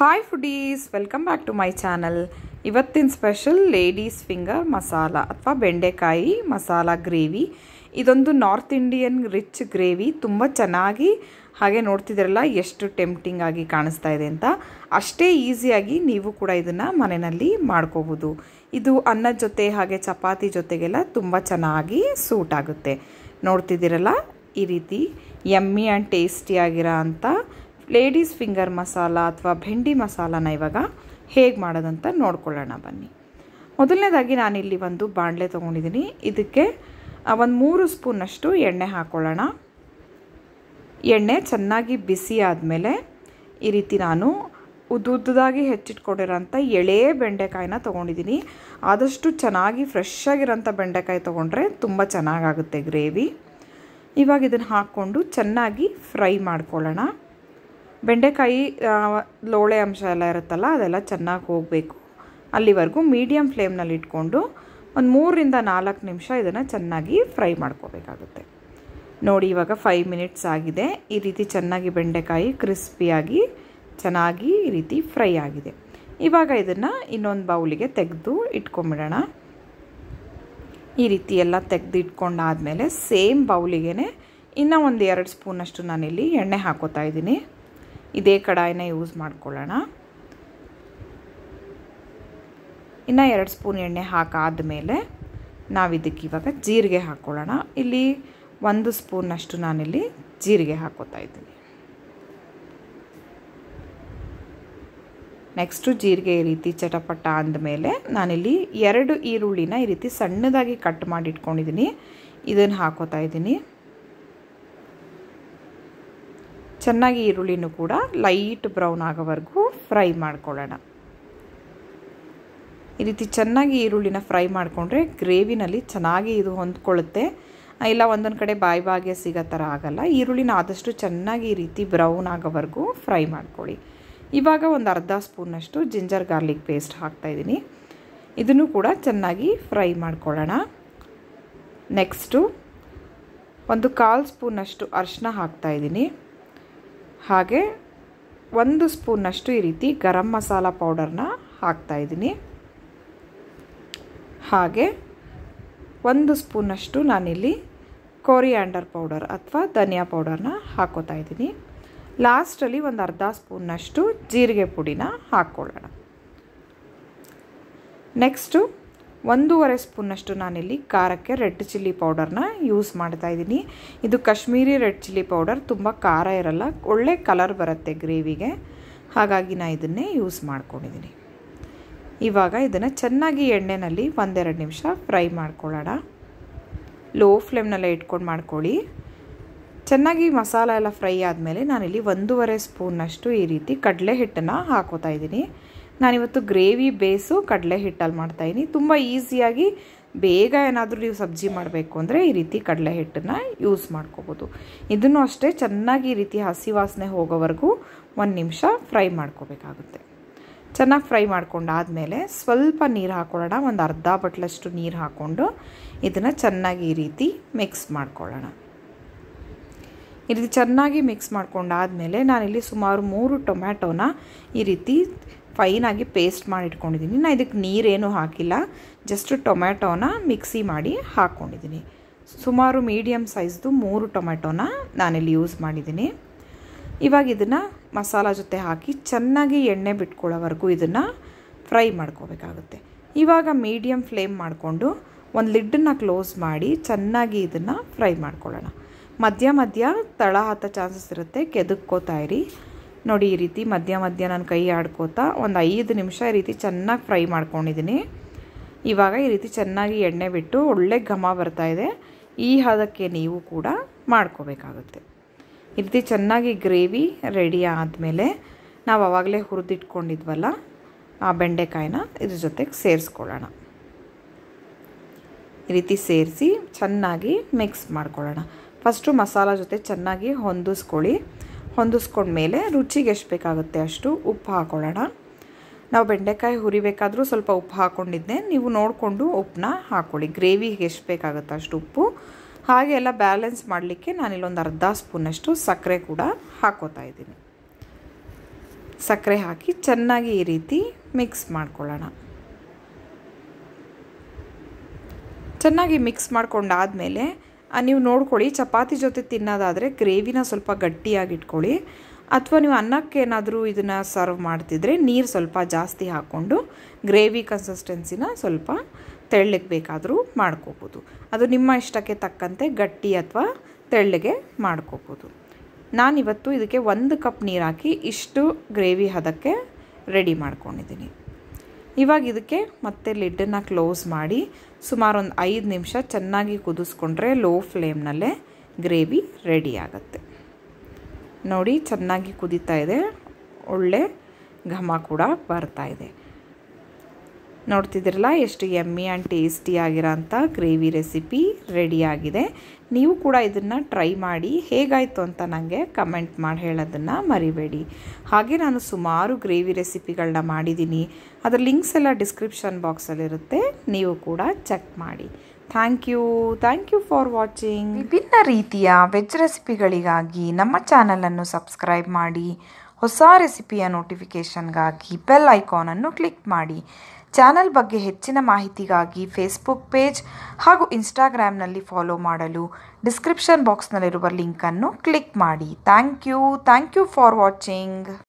Hi foodies welcome back to my channel ಇವತ್ತಿನ special ladies finger masala ಅಥವಾ ಬೆಂಡೆಕಾಯಿ masala gravy ಇದೊಂದು ನಾರ್ತ್ ಇಂಡಿಯನ್ ರಿಚ್ ಗ್ರೇವಿ ತುಂಬ ಚೆನ್ನಾಗಿ ಹಾಗೆ ನೋಡ್ತಿದ್ರಲ್ಲ ಎಷ್ಟು ಟೆಂಪ್ಟಿಂಗ್ ಆಗಿ ಕಾಣಿಸ್ತಾ ಇದೆ ಅಂತ. ಅಷ್ಟೇ ಈಸಿಯಾಗಿ ನೀವು ಕೂಡ ಇದನ್ನು ಮನೆಯಲ್ಲಿ ಮಾಡ್ಕೋಬೋದು. ಇದು ಅನ್ನದ ಜೊತೆ ಹಾಗೆ ಚಪಾತಿ ಜೊತೆಗೆಲ್ಲ ತುಂಬ ಚೆನ್ನಾಗಿ ಸೂಟ್ ಆಗುತ್ತೆ. ನೋಡ್ತಿದ್ದೀರಲ್ಲ, ಈ ರೀತಿ ಯಮ್ಮಿ ಆ್ಯಂಡ್ ಟೇಸ್ಟಿಯಾಗಿರೋ ಅಂಥ ಲೇಡೀಸ್ ಫಿಂಗರ್ ಮಸಾಲ ಅಥವಾ ಭೆಂಡಿ ಮಸಾಲಾನ ಇವಾಗ ಹೇಗೆ ಮಾಡೋದಂತ ನೋಡ್ಕೊಳ್ಳೋಣ ಬನ್ನಿ. ಮೊದಲನೇದಾಗಿ ನಾನಿಲ್ಲಿ ಒಂದು ಬಾಣಲೆ ತೊಗೊಂಡಿದ್ದೀನಿ. ಇದಕ್ಕೆ ಒಂದು ಮೂರು ಸ್ಪೂನಷ್ಟು ಎಣ್ಣೆ ಹಾಕ್ಕೊಳ್ಳೋಣ ಎಣ್ಣೆ ಚೆನ್ನಾಗಿ ಬಿಸಿ ಆದಮೇಲೆ ಈ ರೀತಿ ನಾನು ಉದ್ದುದ್ದಾಗಿ ಹೆಚ್ಚಿಟ್ಕೊಂಡಿರೋಂಥ ಎಳೆ ಬೆಂಡೆಕಾಯಿನ ತೊಗೊಂಡಿದ್ದೀನಿ. ಆದಷ್ಟು ಚೆನ್ನಾಗಿ ಫ್ರೆಶ್ ಆಗಿರೋಂಥ ಬೆಂಡೆಕಾಯಿ ತೊಗೊಂಡ್ರೆ ತುಂಬ ಚೆನ್ನಾಗಾಗುತ್ತೆ ಗ್ರೇವಿ. ಇವಾಗ ಇದನ್ನು ಹಾಕ್ಕೊಂಡು ಚೆನ್ನಾಗಿ ಫ್ರೈ ಮಾಡ್ಕೊಳ್ಳೋಣ. ಬೆಂಡೆಕಾಯಿ ಲೋಳೆ ಅಂಶ ಎಲ್ಲ ಇರುತ್ತಲ್ಲ, ಅದೆಲ್ಲ ಚೆನ್ನಾಗಿ ಹೋಗಬೇಕು. ಅಲ್ಲಿವರೆಗೂ ಮೀಡಿಯಮ್ ಫ್ಲೇಮ್ನಲ್ಲಿ ಇಟ್ಕೊಂಡು ಒಂದು ಮೂರರಿಂದ ನಾಲ್ಕು ನಿಮಿಷ ಇದನ್ನು ಚೆನ್ನಾಗಿ ಫ್ರೈ ಮಾಡ್ಕೋಬೇಕಾಗುತ್ತೆ. ನೋಡಿ, ಇವಾಗ ಫೈವ್ ಮಿನಿಟ್ಸ್ ಆಗಿದೆ. ಈ ರೀತಿ ಚೆನ್ನಾಗಿ ಬೆಂಡೆಕಾಯಿ ಕ್ರಿಸ್ಪಿಯಾಗಿ ಚೆನ್ನಾಗಿ ಈ ರೀತಿ ಫ್ರೈ ಆಗಿದೆ. ಇವಾಗ ಇದನ್ನು ಇನ್ನೊಂದು ಬೌಲಿಗೆ ತೆಗೆದು ಇಟ್ಕೊಂಬಿಡೋಣ ಈ ರೀತಿ ಎಲ್ಲ ತೆಗೆದು ಇಟ್ಕೊಂಡಾದಮೇಲೆ ಸೇಮ್ ಬೌಲಿಗೆ ಇನ್ನೂ ಒಂದು ಎರಡು ಸ್ಪೂನಷ್ಟು ನಾನಿಲ್ಲಿ ಎಣ್ಣೆ ಹಾಕೋತಾ ಇದ್ದೀನಿ. ಇದೇ ಕಡಾಯಿನ ಯೂಸ್ ಮಾಡ್ಕೊಳ್ಳೋಣ. ಇನ್ನು ಎರಡು ಸ್ಪೂನ್ ಎಣ್ಣೆ ಹಾಕಾದಮೇಲೆ ನಾವು ಇದಕ್ಕೆ ಇವಾಗ ಜೀರಿಗೆ ಹಾಕ್ಕೊಳ್ಳೋಣ ಇಲ್ಲಿ ಒಂದು ಸ್ಪೂನಷ್ಟು ನಾನಿಲ್ಲಿ ಜೀರಿಗೆ ಹಾಕೋತಾ ಇದ್ದೀನಿ. ನೆಕ್ಸ್ಟು ಜೀರಿಗೆ ಈ ರೀತಿ ಚಟಪಟ ಅಂದಮೇಲೆ ನಾನಿಲ್ಲಿ ಎರಡು ಈರುಳ್ಳಿನ ಈ ರೀತಿ ಸಣ್ಣದಾಗಿ ಕಟ್ ಮಾಡಿ ಇಟ್ಕೊಂಡಿದ್ದೀನಿ ಇದನ್ನು ಹಾಕೋತಾ ಇದ್ದೀನಿ. ಚೆನ್ನಾಗಿ ಈರುಳ್ಳಿನೂ ಕೂಡ ಲೈಟ್ ಬ್ರೌನ್ ಆಗೋವರೆಗೂ ಫ್ರೈ ಮಾಡ್ಕೊಳ್ಳೋಣ. ಈ ರೀತಿ ಚೆನ್ನಾಗಿ ಈರುಳ್ಳಿನ ಫ್ರೈ ಮಾಡಿಕೊಂಡ್ರೆ ಗ್ರೇವಿನಲ್ಲಿ ಚೆನ್ನಾಗಿ ಇದು ಹೊಂದ್ಕೊಳ್ಳುತ್ತೆ. ಇಲ್ಲ, ಒಂದೊಂದು ಕಡೆ ಬಾಯಿ ಬಾಯಿಗೆ ಸಿಗೋ ಥರ ಆಗೋಲ್ಲ. ಈರುಳ್ಳಿನ ಆದಷ್ಟು ಚೆನ್ನಾಗಿ ಈ ರೀತಿ ಬ್ರೌನ್ ಆಗೋವರೆಗೂ ಫ್ರೈ ಮಾಡ್ಕೊಳ್ಳಿ. ಇವಾಗ ಒಂದು ಅರ್ಧ ಸ್ಪೂನಷ್ಟು ಜಿಂಜರ್ ಗಾರ್ಲಿಕ್ ಪೇಸ್ಟ್ ಹಾಕ್ತಾಯಿದ್ದೀನಿ ಇದನ್ನು ಕೂಡ ಚೆನ್ನಾಗಿ ಫ್ರೈ ಮಾಡ್ಕೊಳ್ಳೋಣ. ನೆಕ್ಸ್ಟು ಒಂದು ಕಾಲು ಸ್ಪೂನಷ್ಟು ಅರಿಶಿನ ಹಾಕ್ತಾಯಿದ್ದೀನಿ ಹಾಗೆ ಒಂದು ಸ್ಪೂನಷ್ಟು ಈ ರೀತಿ ಗರಂ ಮಸಾಲ ಪೌಡರ್ನ ಹಾಕ್ತಾಯಿದ್ದೀನಿ ಹಾಗೆ ಒಂದು ಸ್ಪೂನಷ್ಟು ನಾನಿಲ್ಲಿ ಕೋರಿಯಾಂಡರ್ ಪೌಡರ್ ಅಥವಾ ಧನಿಯಾ ಪೌಡರ್ನ ಹಾಕೋತಾ ಇದ್ದೀನಿ. ಲಾಸ್ಟಲ್ಲಿ ಒಂದು ಅರ್ಧ ಸ್ಪೂನ್ನಷ್ಟು ಜೀರಿಗೆ ಪುಡಿನ ಹಾಕ್ಕೊಳ್ಳೋಣ. ನೆಕ್ಸ್ಟು ಒಂದೂವರೆ ಸ್ಪೂನಷ್ಟು ನಾನಿಲ್ಲಿ ಖಾರಕ್ಕೆ ರೆಡ್ ಚಿಲ್ಲಿ ಪೌಡರ್ನ ಯೂಸ್ ಮಾಡ್ತಾ ಇದ್ದೀನಿ. ಇದು ಕಾಶ್ಮೀರಿ ರೆಡ್ ಚಿಲ್ಲಿ ಪೌಡರ್, ತುಂಬ ಖಾರ ಇರಲ್ಲ, ಒಳ್ಳೆ ಕಲರ್ ಬರುತ್ತೆ ಗ್ರೇವಿಗೆ. ಹಾಗಾಗಿ ನಾನು ಇದನ್ನೇ ಯೂಸ್ ಮಾಡ್ಕೊಂಡಿದ್ದೀನಿ. ಇವಾಗ ಇದನ್ನು ಚೆನ್ನಾಗಿ ಎಣ್ಣೆಯಲ್ಲಿ ಒಂದೆರಡು ನಿಮಿಷ ಫ್ರೈ ಮಾಡ್ಕೊಳ್ಳೋಣ. ಲೋ ಫ್ಲೇಮ್ನಲ್ಲೇ ಇಟ್ಕೊಂಡು ಮಾಡ್ಕೊಳ್ಳಿ. ಚೆನ್ನಾಗಿ ಮಸಾಲ ಎಲ್ಲ ಫ್ರೈ ಆದಮೇಲೆ ನಾನಿಲ್ಲಿ ಒಂದೂವರೆ ಸ್ಪೂನ್ನಷ್ಟು ಈ ರೀತಿ ಕಡಲೆ ಹಿಟ್ಟನ್ನು ಹಾಕೋತಾ ಇದ್ದೀನಿ. ನಾನಿವತ್ತು ಗ್ರೇವಿ, ಬೇಸು, ಕಡಲೆ ಹಿಟ್ಟಲ್ಲಿ ಮಾಡ್ತಾಯಿದ್ದೀನಿ ತುಂಬ ಈಸಿಯಾಗಿ ಬೇಗ ಏನಾದರೂ ನೀವು ಸಬ್ಜಿ ಮಾಡಬೇಕು ಅಂದರೆ ಈ ರೀತಿ ಕಡಲೆ ಹಿಟ್ಟನ್ನು ಯೂಸ್ ಮಾಡ್ಕೋಬೋದು. ಇದನ್ನು ಅಷ್ಟೇ ಚೆನ್ನಾಗಿ ಈ ರೀತಿ ಹಸಿ ವಾಸನೆ ಹೋಗೋವರೆಗೂ ಒಂದು ನಿಮಿಷ ಫ್ರೈ ಮಾಡ್ಕೋಬೇಕಾಗುತ್ತೆ. ಚೆನ್ನಾಗಿ ಫ್ರೈ ಮಾಡ್ಕೊಂಡಾದಮೇಲೆ ಸ್ವಲ್ಪ ನೀರು ಹಾಕ್ಕೊಳ್ಳೋಣ ಒಂದು ಅರ್ಧ ಬಟ್ಲಷ್ಟು ನೀರು ಹಾಕ್ಕೊಂಡು ಇದನ್ನು ಚೆನ್ನಾಗಿ ಈ ರೀತಿ ಮಿಕ್ಸ್ ಮಾಡ್ಕೊಳ್ಳೋಣ. ಈ ರೀತಿ ಚೆನ್ನಾಗಿ ಮಿಕ್ಸ್ ಮಾಡ್ಕೊಂಡಾದಮೇಲೆ ನಾನಿಲ್ಲಿ ಸುಮಾರು ಮೂರು ಟೊಮ್ಯಾಟೋನ ಈ ರೀತಿ ಫೈನಾಗಿ ಪೇಸ್ಟ್ ಮಾಡಿ ಇಟ್ಕೊಂಡಿದ್ದೀನಿ ನಾನು ಇದಕ್ಕೆ ನೀರೇನು ಹಾಕಿಲ್ಲ. ಜಸ್ಟ್ ಟೊಮ್ಯಾಟೋನ ಮಿಕ್ಸಿ ಮಾಡಿ ಹಾಕ್ಕೊಂಡಿದ್ದೀನಿ ಸುಮಾರು ಮೀಡಿಯಮ್ ಸೈಜ್ದು ಮೂರು ಟೊಮ್ಯಾಟೋನ ನಾನಿಲ್ಲಿ ಯೂಸ್ ಮಾಡಿದ್ದೀನಿ ಇವಾಗ ಇದನ್ನು ಮಸಾಲ ಜೊತೆ ಹಾಕಿ ಚೆನ್ನಾಗಿ ಎಣ್ಣೆ ಬಿಟ್ಕೊಳ್ಳೋವರೆಗೂ ಇದನ್ನು ಫ್ರೈ ಮಾಡ್ಕೋಬೇಕಾಗುತ್ತೆ. ಇವಾಗ ಮೀಡಿಯಮ್ ಫ್ಲೇಮ್ ಮಾಡಿಕೊಂಡು ಒಂದು ಲಿಡ್ಡನ್ನು ಕ್ಲೋಸ್ ಮಾಡಿ ಚೆನ್ನಾಗಿ ಇದನ್ನು ಫ್ರೈ ಮಾಡ್ಕೊಳ್ಳೋಣ. ಮಧ್ಯ ಮಧ್ಯ ತಳ ಹತ್ತೋ ಚಾನ್ಸಸ್ ಇರುತ್ತೆ. ಕೆದಕ್ಕೋತಾ ಇರಿ. ನೋಡಿ ಈ ರೀತಿ ಮಧ್ಯ ಮಧ್ಯ ನಾನು ಕೈ ಆಡ್ಕೋತಾ ಒಂದು ಐದು ನಿಮಿಷ ಈ ರೀತಿ ಚೆನ್ನಾಗಿ ಫ್ರೈ ಮಾಡ್ಕೊಂಡಿದ್ದೀನಿ. ಇವಾಗ ಈ ರೀತಿ ಚೆನ್ನಾಗಿ ಎಣ್ಣೆ ಬಿಟ್ಟು ಒಳ್ಳೆ ಘಮ ಬರ್ತಾಯಿದೆ ಈ ಹದಕ್ಕೆ ನೀವು ಕೂಡ ಮಾಡ್ಕೋಬೇಕಾಗುತ್ತೆ. ಈ ರೀತಿ ಚೆನ್ನಾಗಿ ಗ್ರೇವಿ ರೆಡಿ ಆದಮೇಲೆ ನಾವು ಆವಾಗಲೇ ಹುರಿದಿಟ್ಕೊಂಡಿದ್ವಲ್ಲ, ಆ ಬೆಂಡೆಕಾಯಿನ ಇದ್ರ ಜೊತೆಗೆ ಸೇರಿಸ್ಕೊಳ್ಳೋಣ. ಈ ರೀತಿ ಸೇರಿಸಿ ಚೆನ್ನಾಗಿ ಮಿಕ್ಸ್ ಮಾಡ್ಕೊಳ್ಳೋಣ. ಫಸ್ಟು ಮಸಾಲ ಜೊತೆ ಚೆನ್ನಾಗಿ ಹೊಂದಿಸ್ಕೊಳ್ಳಿ. ಹೊಂದಿಸ್ಕೊಂಡ್ಮೇಲೆ ರುಚಿಗೆ ಎಷ್ಟು ಬೇಕಾಗುತ್ತೆ ಅಷ್ಟು ಉಪ್ಪು ಹಾಕ್ಕೊಳ್ಳೋಣ ನಾವು ಬೆಂಡೆಕಾಯಿ ಹುರಿಬೇಕಾದ್ರೂ ಸ್ವಲ್ಪ ಉಪ್ಪು ಹಾಕ್ಕೊಂಡಿದ್ದೆ ನೀವು ನೋಡಿಕೊಂಡು ಉಪ್ಪನ್ನ ಹಾಕ್ಕೊಳ್ಳಿ ಗ್ರೇವಿಗೆ ಎಷ್ಟು ಬೇಕಾಗುತ್ತೆ ಅಷ್ಟು ಉಪ್ಪು. ಹಾಗೆ ಎಲ್ಲ ಬ್ಯಾಲೆನ್ಸ್ ಮಾಡಲಿಕ್ಕೆ ನಾನಿಲ್ಲೊಂದು ಅರ್ಧ ಸ್ಪೂನಷ್ಟು ಸಕ್ಕರೆ ಕೂಡ ಹಾಕೋತಾ ಇದ್ದೀನಿ. ಸಕ್ಕರೆ ಹಾಕಿ ಚೆನ್ನಾಗಿ ಈ ರೀತಿ ಮಿಕ್ಸ್ ಮಾಡ್ಕೊಳ್ಳೋಣ. ಚೆನ್ನಾಗಿ ಮಿಕ್ಸ್ ಮಾಡ್ಕೊಂಡಾದಮೇಲೆ ನೀವು ನೋಡ್ಕೊಳ್ಳಿ, ಚಪಾತಿ ಜೊತೆ ತಿನ್ನೋದಾದರೆ ಗ್ರೇವಿನ ಸ್ವಲ್ಪ ಗಟ್ಟಿಯಾಗಿ ಇಟ್ಕೊಳ್ಳಿ ಅಥವಾ ನೀವು ಅನ್ನಕ್ಕೆ ಏನಾದರೂ ಇದನ್ನು ಸರ್ವ್ ಮಾಡ್ತಿದ್ರೆ ನೀರು ಸ್ವಲ್ಪ ಜಾಸ್ತಿ ಹಾಕ್ಕೊಂಡು ಗ್ರೇವಿ ಕನ್ಸಿಸ್ಟೆನ್ಸಿನ ಸ್ವಲ್ಪ ತೆಳ್ಳಗೆ ಬೇಕಾದರೂ ಮಾಡ್ಕೋಬೋದು. ಅದು ನಿಮ್ಮ ಇಷ್ಟಕ್ಕೆ ತಕ್ಕಂತೆ ಗಟ್ಟಿ ಅಥವಾ ತೆಳ್ಳಗೆ ಮಾಡ್ಕೋಬೋದು. ನಾನಿವತ್ತು ಇದಕ್ಕೆ ಒಂದು ಕಪ್ ನೀರು ಹಾಕಿ ಇಷ್ಟು ಗ್ರೇವಿ ಹದಕ್ಕೆ ರೆಡಿ ಮಾಡ್ಕೊಂಡಿದ್ದೀನಿ. ಇವಾಗ ಇದಕ್ಕೆ ಮತ್ತೆ ಲಿಡ್ಡನ್ನು ಕ್ಲೋಸ್ ಮಾಡಿ ಸುಮಾರು ಒಂದು ಐದು ನಿಮಿಷ ಚೆನ್ನಾಗಿ ಕುದಿಸ್ಕೊಂಡ್ರೆ ಲೋ ಫ್ಲೇಮ್ನಲ್ಲೇ ಗ್ರೇವಿ ರೆಡಿ ಆಗುತ್ತೆ. ನೋಡಿ, ಚೆನ್ನಾಗಿ ಕುದೀತಾ ಇದೆ. ಒಳ್ಳೆ ಘಮ ಕೂಡ ಬರ್ತಾ ಇದೆ. ನೋಡ್ತಿದ್ದೀರಲ್ಲ, ಎಷ್ಟು ಎಮ್ಮಿ ಆ್ಯಂಡ್ ಟೇಸ್ಟಿ ಆಗಿರೋಂಥ ಗ್ರೇವಿ ರೆಸಿಪಿ ರೆಡಿಯಾಗಿದೆ ನೀವು ಕೂಡ ಇದನ್ನು ಟ್ರೈ ಮಾಡಿ ಹೇಗಾಯಿತು ಅಂತ ನನಗೆ ಕಮೆಂಟ್ ಮಾಡಿ ಹೇಳೋದನ್ನು ಮರಿಬೇಡಿ. ಹಾಗೆ ನಾನು ಸುಮಾರು ಗ್ರೇವಿ ರೆಸಿಪಿಗಳನ್ನ ಮಾಡಿದ್ದೀನಿ. ಅದರ ಲಿಂಕ್ಸ್ ಎಲ್ಲ ಡಿಸ್ಕ್ರಿಪ್ಷನ್ ಬಾಕ್ಸಲ್ಲಿರುತ್ತೆ ನೀವು ಕೂಡ ಚೆಕ್ ಮಾಡಿ. Thank you thank you for watching ವಿಭಿನ್ನ ರೀತಿಯ ವೆಜ್ ರೆಸಿಪಿಗಳಿಗಾಗಿ ನಮ್ಮ ಚಾನಲನ್ನು ಸಬ್ಸ್ಕ್ರೈಬ್ ಮಾಡಿ. ಹೊಸ ರೆಸಿಪಿಯ ನೋಟಿಫಿಕೇಷನ್ಗಾಗಿ ಬೆಲ್ ಐಕಾನನ್ನು ಕ್ಲಿಕ್ ಮಾಡಿ. ಚಾನಲ್ ಬಗ್ಗೆ ಹೆಚ್ಚಿನ ಮಾಹಿತಿಗಾಗಿ ಫೇಸ್ಬುಕ್ ಪೇಜ್ ಹಾಗೂ ಇನ್ಸ್ಟಾಗ್ರಾಮ್ನಲ್ಲಿ ಫಾಲೋ ಮಾಡಲು ಡಿಸ್ಕ್ರಿಪ್ಷನ್ ಬಾಕ್ಸ್ನಲ್ಲಿರುವ ಲಿಂಕನ್ನು ಕ್ಲಿಕ್ ಮಾಡಿ. Thank you. Thank you for watching.